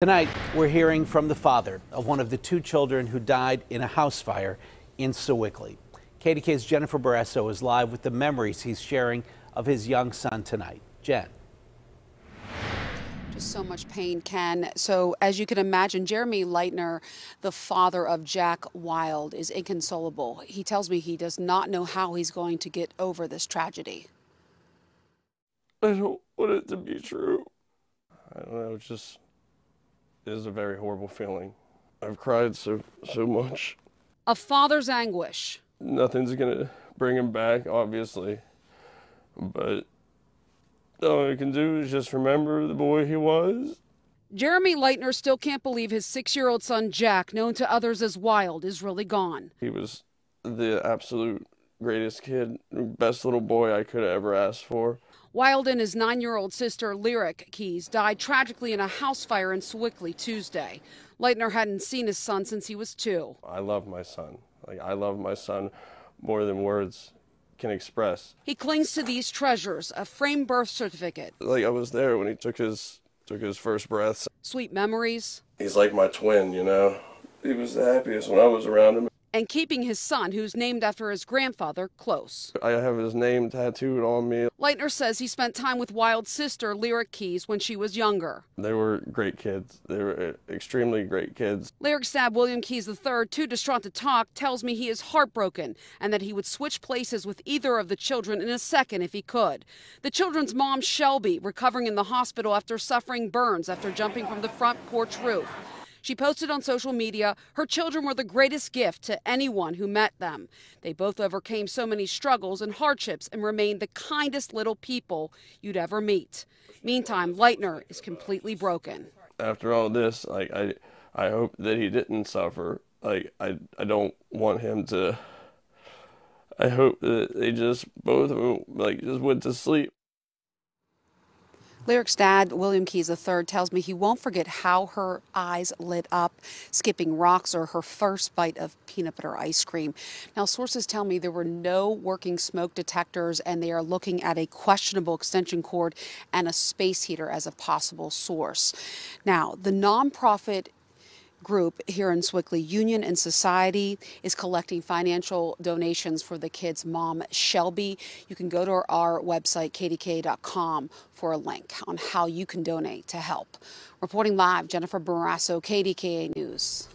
Tonight, we're hearing from the father of one of the two children who died in a house fire in Sewickley. KDKA's Jennifer Borrasso is live with the memories he's sharing of his young son tonight. Jen. Just so much pain, Ken. So, as you can imagine, Jeremy Leitner, the father of Jack Wild, is inconsolable. He tells me he does not know how he's going to get over this tragedy. I don't want it to be true. I don't know, just is a very horrible feeling. I've cried so so much. A father's anguish. Nothing's gonna bring him back, obviously, but all I can do is just remember the boy he was. Jeremy Leitner still can't believe his six-year-old son Jack, known to others as Wild, is really gone. He was the absolute greatest kid, best little boy I could have ever asked for. Wild and his nine year old sister, Lyric Keys, died tragically in a house fire in Sewickley Tuesday. Leitner hadn't seen his son since he was two. I love my son. Like, I love my son more than words can express. He clings to these treasures a framed birth certificate. Like, I was there when he took his, took his first breaths. Sweet memories. He's like my twin, you know? He was the happiest when I was around him and keeping his son, who's named after his grandfather, close. I have his name tattooed on me. Leitner says he spent time with Wild's sister, Lyric Keys, when she was younger. They were great kids. They were uh, extremely great kids. Lyric's dad, William Keys III, too distraught to talk, tells me he is heartbroken and that he would switch places with either of the children in a second if he could. The children's mom, Shelby, recovering in the hospital after suffering burns after jumping from the front porch roof. She posted on social media her children were the greatest gift to anyone who met them. They both overcame so many struggles and hardships and remained the kindest little people you'd ever meet. Meantime, Leitner is completely broken. After all this, like I I hope that he didn't suffer. Like I I don't want him to I hope that they just both like just went to sleep. Lyric's dad, William Keys III, tells me he won't forget how her eyes lit up skipping rocks or her first bite of peanut butter ice cream. Now, sources tell me there were no working smoke detectors and they are looking at a questionable extension cord and a space heater as a possible source. Now, the nonprofit group here in Sewickley, Union Aid Society, is collecting financial donations for the kid's mom, Shelby. You can go to our website, kdka.com, for a link on how you can donate to help. Reporting live, Jennifer Borrasso, KDKA News.